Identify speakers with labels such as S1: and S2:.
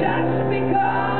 S1: just because.